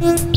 Bye.